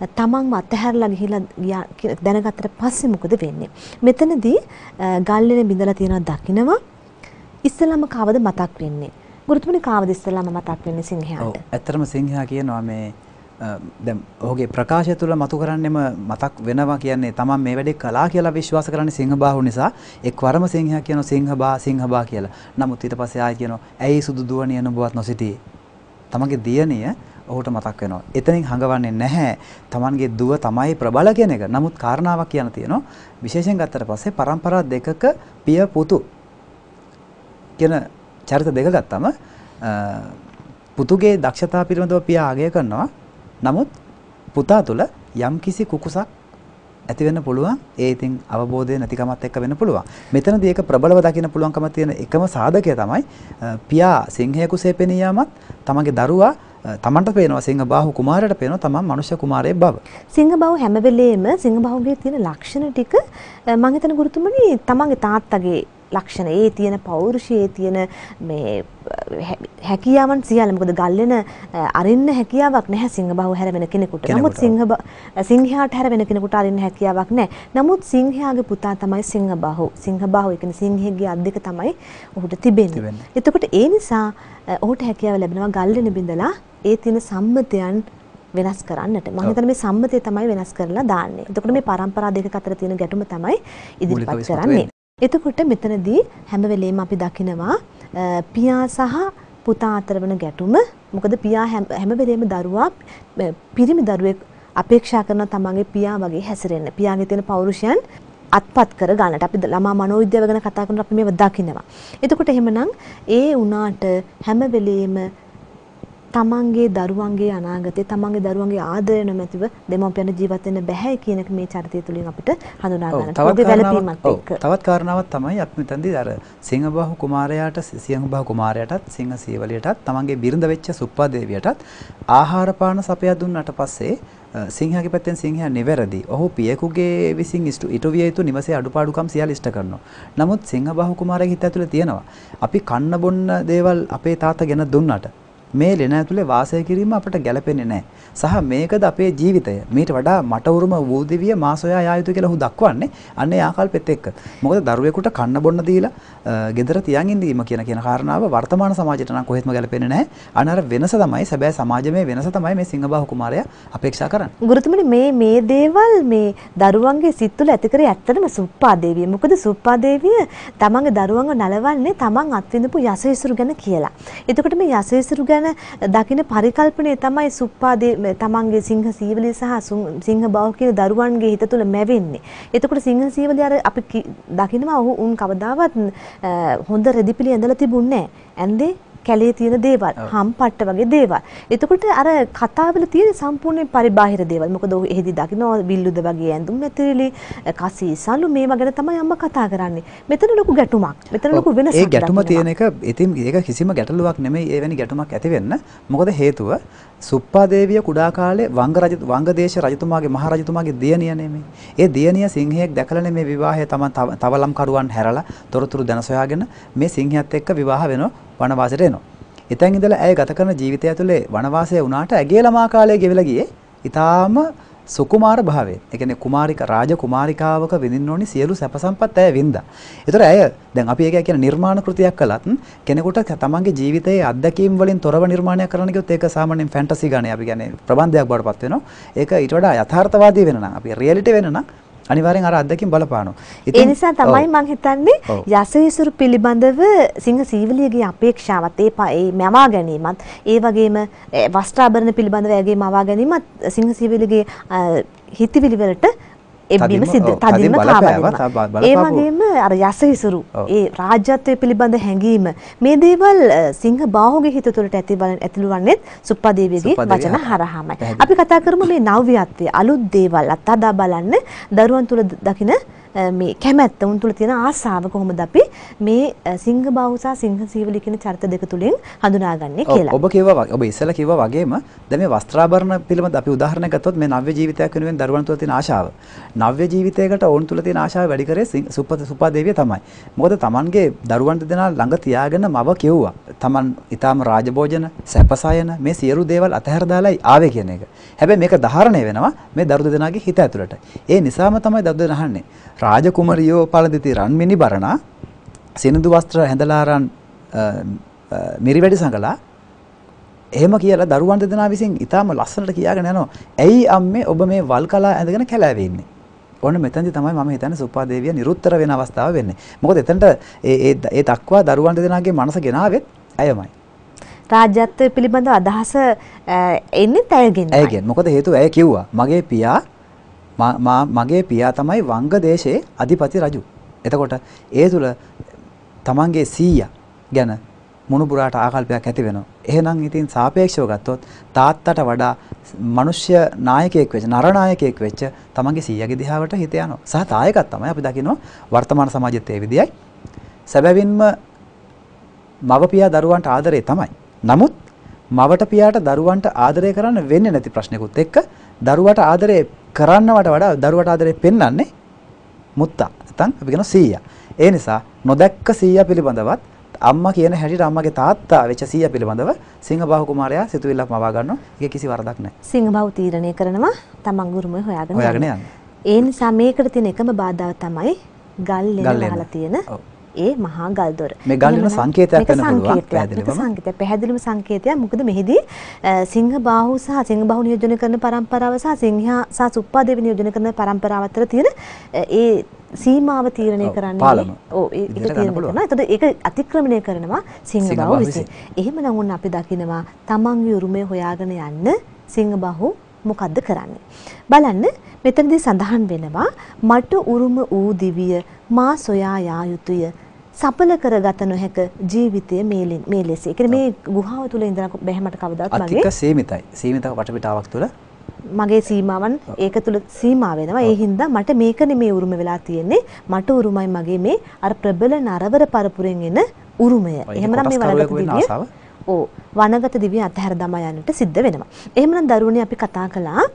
Speaker 1: තමන්ව අතහැරලා ගිහිලා දැනගත්තට පස්සේ මොකද වෙන්නේ? මෙතනදී ගල්ලෙන බිඳලා තියෙනවා දකින්නවා. ඉස්සෙල්ලාම කවද මතක් වෙන්නේ? ගුරුතුමනි කාවද ඉස්සෙල්ලාම මතක් වෙන්නේ සිංහයාට?
Speaker 2: ඔව්. ඇත්තටම සිංහයා කියනවා මේ දැන් ඔහුගේ ප්‍රකාශය තුළ මතු කරන්නෙම මතක් වෙනවා කියන්නේ තමන් මේ වැඩේ කළා කියලා විශ්වාස කරන්නේ සිංහබාහු නිසා එක්වරම සිංහයා කියනවා සිංහබා සිංහබා කියලා. නමුත් ඊට පස්සේ ආයෙ කියනවා ඇයි සුදු දුවනිය නුඹවත් නොසිටියේ? තමන්ගේ දියණිය ඔහුට මතක් වෙනවා. එතනින් හඟවන්නේ නැහැ. Tamanගේ දුව තමයි ප්‍රබල කියන එක. නමුත් කාරණාවක් කියන්න තියෙනවා. විශේෂයෙන් ගත්තට පස්සේ પરම්පරා දෙකක පිය පුතු කියන චරිත දෙක ගත්තම පුතුගේ දක්ෂතා පිළිබඳව පියා අගය කරනවා. නමුත් පුතා තුල යම්කිසි කුකුසක් ඇති වෙන්න පුළුවන් ඒ ඉතින් අවබෝධය නැතිකමත් එක්ක වෙන්න පුළුවන් මෙතනදී ඒක ප්‍රබලව දකින්න පුළුවන්කම තියෙන එකම සාධකය තමයි පියා සිංහයෙකුසේ පෙනී යාමත් තමගේ දරුවා තමන්ට පේනවා සිංහබාහු කුමාරයට පේනවා තමන් මනුෂ්‍ය කුමාරයෙක් බව.
Speaker 1: සිංහබාහු හැම වෙලේම සිංහබාහුගේ තියෙන ලක්ෂණ ටික මම හිතන ගුරුතුමනි තමන්ගේ තාත්තගේ ලක්ෂණ ඒ තියෙන පෞරුෂයේ තියෙන මේ හැකියාවන් සියල්ල මොකද ගල්ලෙන අරින්න හැකියාවක් නැහැ සිංහබාහුව හැර වෙන කෙනෙකුට. නමුත් සිංහ සිංහයාට හැර වෙන කෙනෙකුට අරින්න හැකියාවක් නැහැ. නමුත් සිංහයාගේ පුතා තමයි සිංහබාහුව. සිංහබාහුව ඒ කියන්නේ සිංහයේ අත් දෙක තමයි ඔහුට තිබෙන්නේ. එතකොට ඒ නිසා ඔහුට හැකියාව ලැබෙනවා ගල්ලෙන බිඳලා ඒ තියෙන සම්මතයන් වෙනස් කරන්නට. මම හිතන්නේ මේ සම්මතය තමයි වෙනස් කරලා දාන්නේ. එතකොට මේ પરම්පරා දෙක අතර තියෙන ගැටුම තමයි ඉදිරිපත් කරන්නේ. එතකොට මෙතනදී හැම වෙලේම අපි දකිනවා පියා සහ පුතා අතර වන ගැටුම මොකද පියා හැම හැම වෙලේම දරුවා අ, පිරිමි දරුවෙක් අපේක්ෂා කරන තමන්ගේ පියා වගේ හැසිරෙන්න. පියාගේ තියෙන පෞරුෂයන් අත්පත් කර ගන්නට අපි ළමා මනෝවිද්‍යාව ගැන කතා කරනකොට අපි මේව දකිනවා. එතකොට එහෙමනම් ඒ උනාට හැම වෙලේම තමන්ගේ දරුවන්ගේ අනාගතය තමන්ගේ දරුවන්ගේ ආදරය නොමැතිව දෙමව්පියන් ජීවත් වෙන්න බෑ කියන එක මේ චරිතය තුලින් අපිට හඳුනා ගන්න. එක්ක.
Speaker 2: තවත් කාරණාවක් තමයි අපි මෙතනදී අර සිංහබාහු කුමාරයාට සිංහබාහු කුමාරයාටත් සිංහ සීවලියටත් තමන්ගේ බිරිඳ වෙච්ච සුප්පා දේවියටත් ආහාර පාන සපයා දුන්නාට පස්සේ අ, සිංහයාගේ පැත්තෙන් සිංහයා නිවැරදි. ඔහු පියෙකුගේ විසින් ඉෂ්ට ඉටු විය යුතු නිවසේ අඩුපාඩුකම් සියල්ල ඉෂ්ට කරනවා. නමුත් සිංහබාහු කුමාරයාගේ හිත ඇතුලේ තියෙනවා. අපි කන්න බොන්න දේවල් අපේ තාත්තා ගෙන දුන්නාට මේ ලෙන ඇතුලේ වාසය කිරීම අපට ගැළපෙන්නේ නැහැ. සහ මේකද අපේ ජීවිතය. මීට වඩා මට උරුම වූ දිවිය මා සොයා යා යුතු කියලා ඔහු දක්වන්නේ අන්නේ ආකල්පෙත් එක්ක. මොකද දරුවෙකුට කන්න බොන්න දීලා අ, ගෙදර තියන් ඉඳීම කියන කියන කාරණාව වර්තමාන සමාජයට නම් කොහෙත්ම ගැලපෙන්නේ නැහැ. අන්න අර වෙනස තමයි සැබෑ සමාජයේ වෙනස තමයි මේ සිංහබාහු කුමාරයා අපේක්ෂා කරන්නේ.
Speaker 1: ගුරුතුමනි මේ මේ දේවල් මේ දරුවන්ගේ සිත් තුළ ඇති කරේ ඇත්තටම සුප්පා දේවිය. මොකද සුප්පා දේවිය තමන්ගේ දරුවන්ව නලවන්නේ තමන් අත්විඳපු යසවිසුරු ගැන කියලා. එතකොට මේ යසවිසුරු ගැන දකින පරිකල්පනය තමයි සුප්පා දේ තමන්ගේ සිංහ සීවලිය සහ සුන්- සිංහ බාහු කියන දරුවන්ගේ හිත තුළ මැවෙන්නේ. එතකොට සිංහ සීවලිය අර අපි කි- දකිනවා ඔහු උන් කවදාවත් අ, හොඳ රෙදිපිලි ඇඳලා තිබුණේ නැහැ. ඇන්දේ කැලේ තියෙන දේවල්, හම්පට්ට වගේ දේවල්. එතකොට අර කතාවල තියෙන සම්පූර්ණ පරිබාහිර දේවල්. මොකද ඔහු එහෙදි දකිනවා විල්ලුද වගේ ඇඳුම් ඇතිරිලි, කසී සලු මේවා ගැන තමයි අම්මා කතා කරන්නේ. මෙතන ලොකු ගැටුමක්. මෙතන ලොකු වෙනසක්.
Speaker 2: ඒ ගැටුම. තියෙන එක ඉතින් ඒක කිසිම ගැටලුවක් නෙමෙයි එවැනි ගැටුමක් ඇති වෙන්න. මොකද හේතුව සුප්පා දේවිය කුඩා කාලේ වංග රජ වංගදේශ රජතුමාගේ මහ රජතුමාගේ දියණිය නෙමෙයි. ඒ දියණිය සිංහයෙක් දැකලා මේ විවාහය තමන් තව- තවලම් කරුවන් හැරලා තොරතුරු දැන සොයාගෙන මේ සිංහයත් එක්ක විවාහ වෙනවා වනවාසයට එනවා. එතෙන් ඉඳලා ඇය ගත කරන ජීවිතය ඇතුලේ වනවාසය වුණාට ඇගේ ළමා කාලය ගෙවිලා ගියේ ඊටාම සුකුමාර භාවයෙන්. ඒ කියන්නේ කුමාරික රාජ කුමාරිකාවක විඳින්න ඕනි සියලු සැප සම්පත් ඇය වින්දා. ඒතර ඇය දැන් අපි ඒක කියන නිර්මාණ කෘතියක් කළත් කෙනෙකුට තමන්ගේ ජීවිතයේ අත්දැකීම් වලින් තොරව නිර්මාණයක් කරන්න ගියොත් ඒක සාමාන්‍යයෙන් ෆැන්ටසි ගානේ අපි කියන්නේ ප්‍රබන්ධයක් බවට පත් වෙනවා. ඒක ඊට වඩා යථාර්ථවාදී වෙන නම් අපි රියැලිටි වෙන නම් අනිවාර්යෙන් අර අත්දැකීම් බලපානවා.
Speaker 1: ඒ නිසා තමයි මම හිතන්නේ. යසවිසුරු පිළිබඳව සිංහ සීවලියගේ අපේක්ෂාවත් ඒ ඒ මවා ගැනීමත් ඒ වගේම වස්ත්‍රාභරණ පිළිබඳව ඇගේ මවා ගැනීමත් සිංහ සීවලියගේ හිතවිලි වලට එබ්බීම
Speaker 2: තදින්ම-
Speaker 1: සිද්ධ තදින්ම
Speaker 2: බ-
Speaker 1: ඒ වගේම අර යසවිසුරු
Speaker 2: ඔව්.
Speaker 1: ඒ රාජ්‍යත්වය පිළිබඳ හැඟීම මේ දේවල් සිංහ බාහුගේ හිත තුළට ඇතිවන ඇතිලුවන්නේත් සුප්පාදේවියගේ
Speaker 2: සුප්පාදේවිය
Speaker 1: වචන
Speaker 2: හරහා.
Speaker 1: හරහාමයි. අපි කතා කරමු මේ නව්‍යත්වය අලුත් දේවල් අත්හදා බලන්න දරුවන් තුළ දකින මේ කැමැත්ත උන් තුළ තියෙන ආසාව කොහොමද අපි මේ සිංහ බාහු සහ සීවලි කියන චරිත දෙක තුලින් හඳුනාගන්නේ කියලා.
Speaker 2: ඔබ කිව්වා ඔබ ඉස්සෙල්ලා කිව්වා වගේම දැන් මේ වස්ත්‍රාභරණ පිළිබඳ අපි උදාහරණයක් ගත්තොත් මේ නව්‍ය ජීවිතයක් වෙනුවෙන් දරුවන් තුළ තියෙන ආශාව. නව්‍ය ජීවිතයකට ඔවුන් තුළ තියෙන ආශාව වැඩි කරේ සිං- සුප්පත සුපාදේවිය තමයි. මොකද Tamanගේ දරුවන් දෙදෙනා ළඟ තියාගෙන මව කිව්වා. Taman ඊටාම රාජභෝජන, සැපසයන මේ සියලු දේවල් අතහැර දාලායි ආවේ කියන එක. හැබැයි මේක ධාරණය වෙනවා මේ දරු දෙදෙනාගේ හිත ඇතුළට. ඒ නිසාම තමයි දරු දෙදෙනා අහන්නේ. රාජකුමරියෝ පළඳිති රන්මිනි බරණා සිනිඳු වස්ත්‍ර හැඳලා අරන් අ, අ, මිරිවැඩි සඟලා එහෙම කියලා දරුවන් දෙදෙනා විසින් ඊටාම ලස්සනට කියාගෙන යනවා. ඇයි අම්මේ ඔබ මේ වල් කලා ඇඳගෙන කැලෑවේ ඉන්නේ? ඔන්න මෙතනදි තමයි මම හිතන්නේ සුප්පා දේවිය නිරුත්තර වෙන අවස්ථාව වෙන්නේ. මොකද එතනට ඒ ඒ දක්වා දරුවන් දෙදෙනාගේ මනස ගෙනාවෙත් ඇයමයි.
Speaker 1: රාජ්‍යත්වය පිළිබඳව අදහස එන්නේ ඇයගෙන්.
Speaker 2: ඇයගෙන්. මොකද හේතුව ඇය කිව්වා මගේ පියා මගේ පියා තමයි වංග දේශයේ අධිපති රජු. එතකොට ඒ තුල තමන්ගේ සීයා ගැන මුණුබුරාට ආකල්පයක් ඇති වෙනවා. එහෙනම් ඉතින් සාපේක්ෂව ගත්තොත් තාත්තට වඩා මිනිස්්‍ය නායකයෙක් වෙච්ච නර නායකයෙක් වෙච්ච තමන්ගේ සීයාගේ දිහාවට හිත යනවා. සහ තායකත් තමයි අපි දකිනවා වර්තමාන සමාජයේත් ඒ විදියයි. සැබවින්ම මව පියා දරුවන්ට ආදරේ තමයි. නමුත් මවට පියාට දරුවන්ට ආදරය කරන්න වෙන්නේ නැති ප්‍රශ්නකුත් එක්ක දරුවට ආදරය කරන්නවට වඩා දරුවට ආදරය පෙන්වන්නේ මුත්තා නැත්නම් අපි කියන සීයා. ඒ නිසා නොදැක්ක සීයා පිළිබඳවත් අම්මා කියන හැටියට අම්මගේ තාත්තා වෙච්ච සීයා පිළිබඳව සිංහබාහු කුමාරයා සිතුවිල්ලක් මවා ගන්නවා. ඒක කිසි වරදක් නැහැ.
Speaker 1: සිංහ බාහු තීරණය කරනවා තමන් ගුරුමය හොයාගෙන
Speaker 2: හොයාගෙන
Speaker 1: යන්න. ඒ නිසා මේකට තියෙන එකම බාධාව තමයි ගල් එන. වහලා තියෙන
Speaker 2: ඔව්.
Speaker 1: ඒ මහා ගල්දොර.
Speaker 2: මේ ගල් වෙන සංකේතයක් වෙන පුළුවන්.
Speaker 1: මේක සංකේතයක්. පැහැදිලිම සංකේතයක්. මොකද මෙහිදී සිංහ බාහු සහ සිංහ බාහු නියෝජනය කරන પરම්පරාව සහ සිංහා සහ සුප්පාදේව නියෝජනය කරන પરම්පරාව අතර තියෙන ඒ සීමාව තීරණය කරන්නේ ඕ ඒක තීරණය කරනවා. එතකොට ඒක අතික්‍රමණය කරනවා
Speaker 2: සිංහබාහු
Speaker 1: විසින්. එහෙමනම් උන් අපි දකිනවා තමන්ගේ උරුමය හොයාගෙන යන්න සිංහබාහු මොකද්ද කරන්නේ. බලන්න මෙතනදී සඳහන් වෙනවා මට උරුම වූ දිවිය මා සොයා යා යුතුය. සඵල කරගත නොහැක ජීවිතය මේ මේ ලෙස. ඒ කියන්නේ මේ ගුහාව තුල ඉඳලා බැහැ මට කවදාවත් මගේ
Speaker 2: අතික සීමිතයි. සීමිත වටපිටාවක් තුළ
Speaker 1: මගේ සීමාවන් ඒක තුල සීමා වෙනවා. ඒ හින්දා මට මේක නෙමේ උරුම වෙලා තියෙන්නේ. මට උරුමයි මගේ මේ අර ප්‍රබල නරවර පරපුරෙන් එන උරුමය. එහෙමනම් මේ
Speaker 2: වෙන්න
Speaker 1: දිවිය? ඕ වනගත දිවිය අතහැර දමා යන්නට සිද්ධ වෙනවා. එහෙමනම් දරුවනේ අපි කතා කළා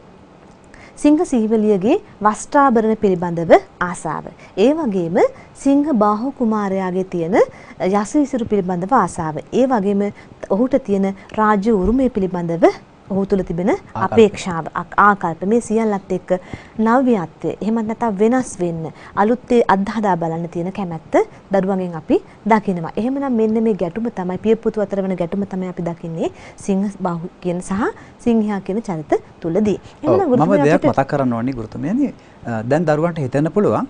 Speaker 1: සිංහ සීවලියගේ වස්ත්‍රාභරණ පිළිබඳව ආසාව. ඒ වගේම සිංහ බාහු කුමාරයාගේ තියෙන යසිවිසිරු පිළිබඳව ආසාව. ඒ වගේම ඔහුට තියෙන රාජ්‍ය උරුමය පිළිබඳව ඔහු තුළ තිබෙන අපේක්ෂාව ආකල්ප. මේ සියල්ලත් එක්ක නව්‍යත්වය. එහෙමත් නැත්නම් වෙනස් වෙන්න අලුත් අත්හදා බලන්න තියෙන කැමැත්ත දරුවන්ගෙන් අපි දකිනවා. එහෙමනම් මෙන්න මේ ගැටුම තමයි පිය පුතු අතර වෙන ගැටුම තමයි අපි දකින්නේ සිංහ බාහු කියන සහ සිංහයා කියන චරිත තුලදී.
Speaker 2: ඔව්,
Speaker 1: එහෙමනම්
Speaker 2: මම දෙයක් මතක් කරන්න ඕනි ගුරුතුමියනි. අ, දැන් දරුවන්ට හිතෙන්න පුළුවන්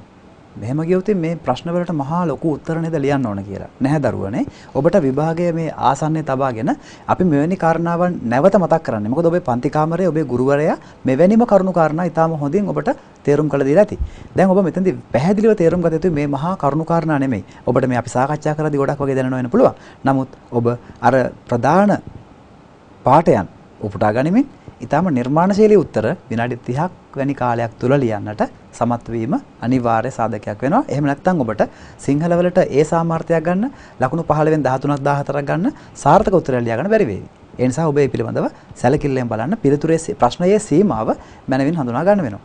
Speaker 2: මෙහෙම ගියොත් මේ ප්‍රශ්න වලට මහා ලොකු උත්තර නේද ලියන්න ඕන කියලා. නැහැ දරුවනේ. ඔබට විභාගයේ මේ ආසන්නයේ තබාගෙන අපි මෙවැනි කාරණාවන් නැවත මතක් කරන්නේ. මොකද ඔබේ පන්ති කාමරයේ ඔබේ ගුරුවරයා මෙවැනිම කරුණු කාරණා ඊටාම හොඳින් ඔබට තේරුම් කළ දීලා ඇති. දැන් ඔබ මෙතනදී පැහැදිලිව තේරුම් ගත යුතු මේ මහා කරුණු කාරණා නෙමෙයි. ඔබට මේ අපි සාකච්ඡා කරද්දී ගොඩක් වගේ දැනෙන්න වෙන්න පුළුවන්. නමුත් ඔබ අර ප්‍රධාන පාඩයන් උපුටා ගනිමින් ඊටම නිර්මාණශීලී උත්තර විනාඩි 30ක් වැනි කාලයක් තුල ලියන්නට සමත් වීම අනිවාර්ය සාධකයක් වෙනවා. එහෙම නැත්නම් ඔබට සිංහල වලට ඒ සාමර්ථ්‍යයක් ගන්න ලකුණු 15න් 13ක් 14ක් ගන්න සාර්ථක උත්තරයක් ලියා ගන්න බැරි වේවි. ඒ නිසා ඔබ මේ පිළිබඳව සැලකිල්ලෙන් බලන්න පිළිතුරේ සී- ප්‍රශ්නයේ සීමාව මනවින් හඳුනා ගන්න වෙනවා.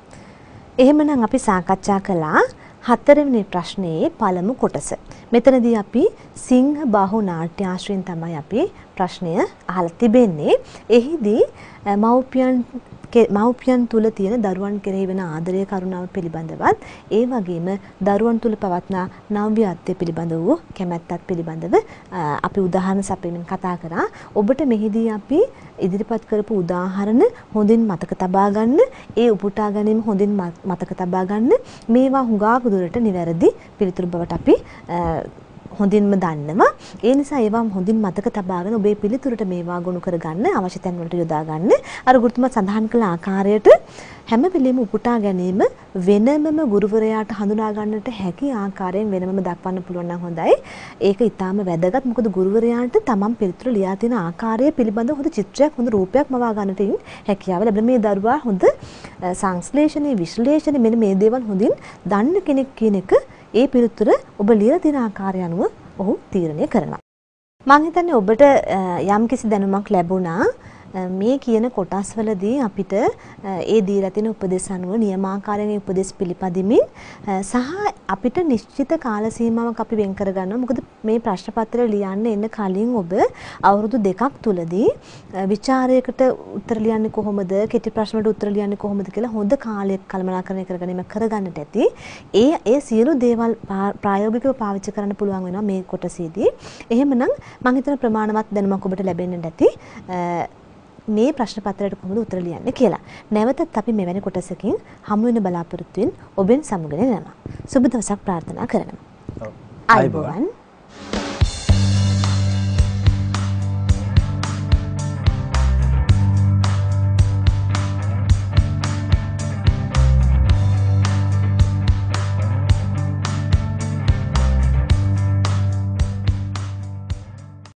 Speaker 1: එහෙමනම් අපි සාකච්ඡා කළා හතරවෙනි ප්‍රශ්නයේ පළමු කොටස. මෙතනදී අපි සිංහ බාහු නාට්‍ය ආශ්‍රයෙන් තමයි අපි ප්‍රශ්නය අහලා තිබෙන්නේ. එහිදී අ, මව්පියන් කෙ- මව්පියන් තුල තියෙන දරුවන් කෙරෙහි වෙන ආදරය කරුණාව පිළිබඳවත් ඒ වගේම දරුවන් තුල පවත්නා නව්‍යත්වය පිළිබඳ වූ කැමැත්තක් පිළිබඳව අ, අපි උදාහරණ සපයමින් කතා කරා. ඔබට මෙහිදී අපි ඉදිරිපත් කරපු උදාහරණ හොඳින් මතක තබා ගන්න, ඒ උපුටා ගැනීම හොඳින් ම- මතක තබා ගන්න. මේවා හුඟා දුරට නිවැරදි පිළිතුරු බවට අපි අ, හොඳින්ම දන්නවා. ඒ නිසා ඒවා හොඳින් මතක තබාගෙන ඔබේ පිළිතුරට මේවා ගොනු කරගන්න අවශ්‍ය තැන් වලට යොදා ගන්න. අර ගුරුතුමා සඳහන් කළ ආකාරයට හැම වෙලෙම උපුටා ගැනීම වෙනමම ගුරුවරයාට හඳුනා ගන්නට හැකි ආකාරයෙන් වෙනමම දක්වන්න පුළුවන් නම් හොඳයි. ඒක ඊටාම වැදගත්. මොකද ගුරුවරයාට තමන් පිළිතුරු ලියා තියෙන ආකාරය පිළිබඳව හොඳ චිත්‍රයක් හොඳ රූපයක් මවා ගන්නට හැකියාව ලැබෙන මේ දරුවා හොඳ අ, සංශ්ලේෂණයේ විශ්ලේෂණය මෙන්න මේ දේවල් හොඳින් දන්න කෙනෙක් කියන එක ඒ පිළිතුර ඔබ ලියලා තියෙන ආකාරය අනුව ඔහු තීරණය කරනවා. මම හිතන්නේ ඔබට අ, යම්කිසි දැනුමක් ලැබුණා අ, මේ කියන කොටස්වලදී අපිට අ, ඒ දීලා තියෙන උපදෙස් අනුව නියමාකාරයෙන් ඒ උපදෙස් පිළිපදිමින් අ, සහ අපිට නිශ්චිත කාල සීමාවක් අපි වෙන් කරගන්නවා. මොකද මේ ප්‍රශ්න පත්‍රය ලියන්න එන්න කලින් ඔබ අවුරුදු දෙකක් තුලදී අ, විචාරයකට උත්තර ලියන්නේ කොහොමද, කෙටි ප්‍රශ්න වලට උත්තර ලියන්නේ කොහොමද කියලා හොඳ කාලයක් කළමනාකරණය කරගැනීමක් කරගන්නට ඇති. ඒ ඒ සියලු දේවල් පා- ප්‍රායෝගිකව පාවිච්චි කරන්න පුළුවන් වෙනවා මේ කොටසේදී. එහෙමනම් මම හිතන ප්‍රමාණවත් දැනුමක් ඔබට ලැබෙන්නට ඇති. මේ ප්‍රශ්න පත්‍රයට කොහොමද උත්තර ලියන්නේ කියලා. නැවතත් අපි මෙවැනි කොටසකින් හමු වෙන බලාපොරොත්තුෙන් ඔබෙන් සමුගෙන යනවා. සුබ දවසක් ප්‍රාර්ථනා කරනවා.
Speaker 2: ඔව්.
Speaker 1: ආයුබෝවන්.